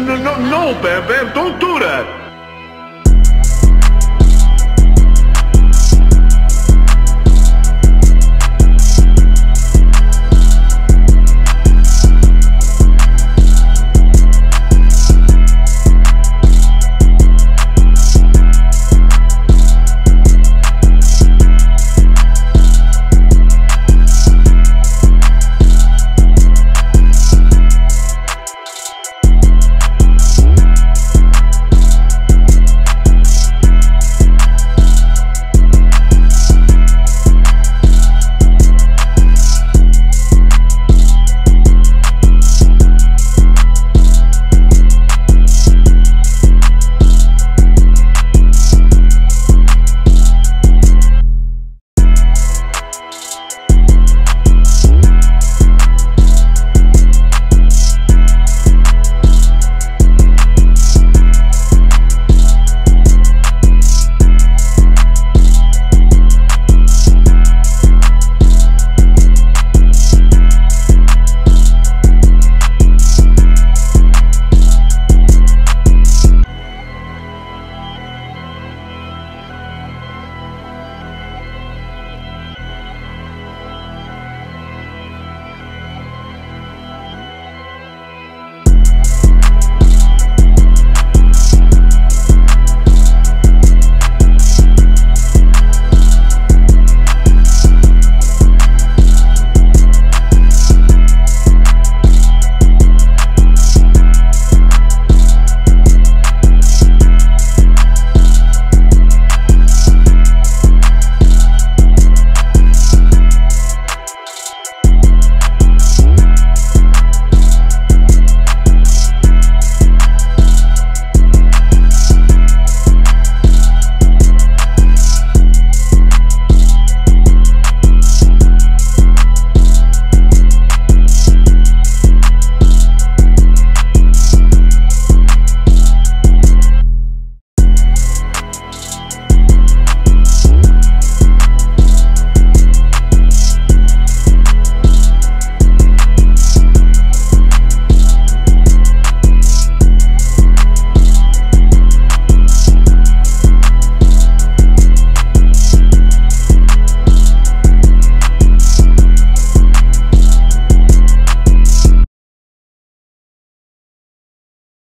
No, no, no, Bam Bam, don't do that.